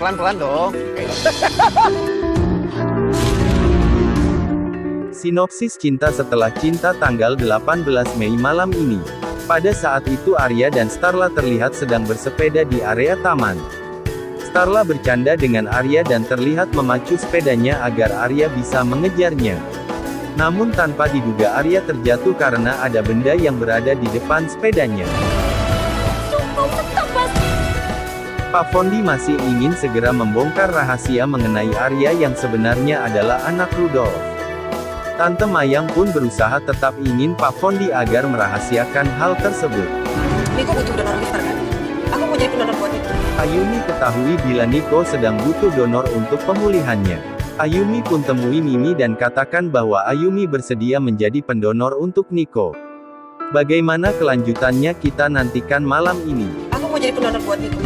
pelan-pelan dong. Sinopsis cinta setelah cinta tanggal 18 Mei malam ini. Pada saat itu Arya dan Starla terlihat sedang bersepeda di area taman. Starla bercanda dengan Arya dan terlihat memacu sepedanya agar Arya bisa mengejarnya. Namun tanpa diduga Arya terjatuh karena ada benda yang berada di depan sepedanya. Pak Fondi masih ingin segera membongkar rahasia mengenai Arya yang sebenarnya adalah anak Rudolf. Tante Mayang pun berusaha tetap ingin Pak Fondi agar merahasiakan hal tersebut. Niko butuh donor liver kan? Aku mau jadi pendonor buat Niko. Ayumi ketahui bila Niko sedang butuh donor untuk pemulihannya. Ayumi pun temui Mimi dan katakan bahwa Ayumi bersedia menjadi pendonor untuk Niko. Bagaimana kelanjutannya kita nantikan malam ini. Aku mau jadi pendonor buat Niko.